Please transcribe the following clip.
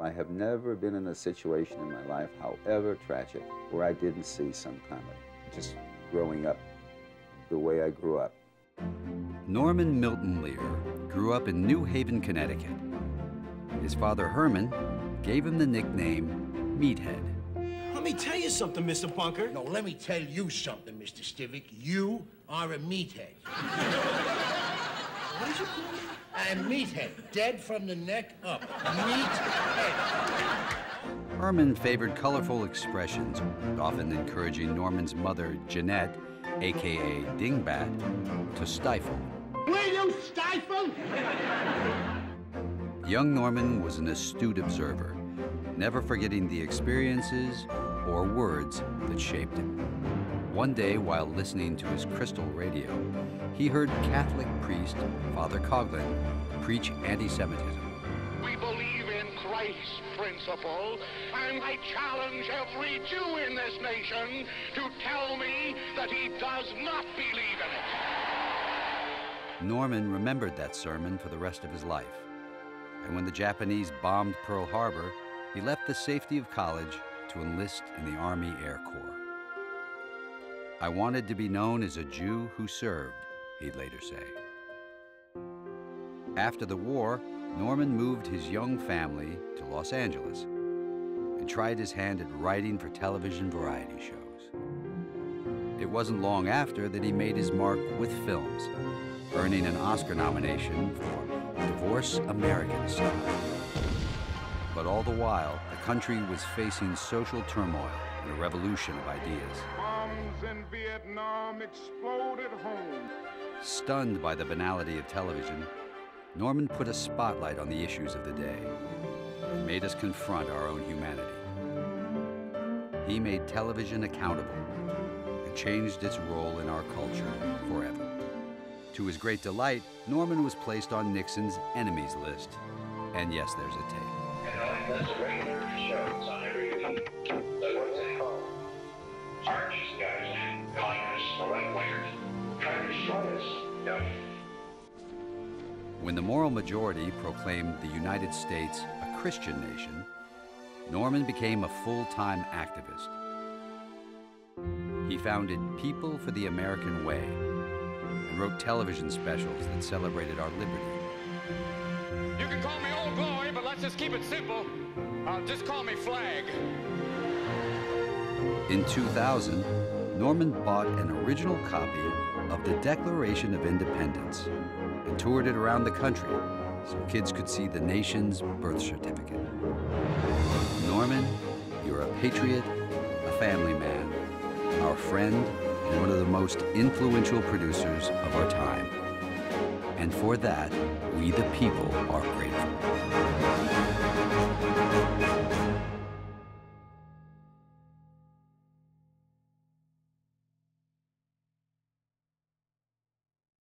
I have never been in a situation in my life, however tragic, where I didn't see some comedy. Just growing up the way I grew up. Norman Milton Lear grew up in New Haven, Connecticut. His father, Herman, gave him the nickname Meathead. Let me tell you something, Mr. Bunker. No, let me tell you something, Mr. Stivic. You are a meathead. What did you call me? A meathead, dead from the neck up. Meathead. Herman favored colorful expressions, often encouraging Norman's mother, Jeanette, aka Dingbat, to stifle. Will you stifle? Young Norman was an astute observer, never forgetting the experiences or words that shaped him. One day, while listening to his crystal radio, he heard Catholic priest Father Coughlin preach anti Semitism. We believe in Christ's principle, and I challenge every Jew in this nation to tell me that he does not believe in it. Norman remembered that sermon for the rest of his life. And when the Japanese bombed Pearl Harbor, he left the safety of college to enlist in the Army Air Corps. I wanted to be known as a Jew who served, he'd later say. After the war, Norman moved his young family to Los Angeles and tried his hand at writing for television variety shows. It wasn't long after that he made his mark with films, earning an Oscar nomination for Divorce American Style. But all the while, the country was facing social turmoil and a revolution of ideas. Bombs in Vietnam exploded home. Stunned by the banality of television, Norman put a spotlight on the issues of the day and made us confront our own humanity. He made television accountable and changed its role in our culture forever. To his great delight, Norman was placed on Nixon's enemies list. And yes, there's a tape. When the moral majority proclaimed the United States a Christian nation, Norman became a full time activist. He founded People for the American Way and wrote television specials that celebrated our liberty. You can call me Old Glory, but let's just keep it simple. Uh, just call me Flag. In 2000, Norman bought an original copy of the Declaration of Independence and toured it around the country so kids could see the nation's birth certificate. Norman, you're a patriot, a family man, our friend, and one of the most influential producers of our time. And for that, we the people are grateful.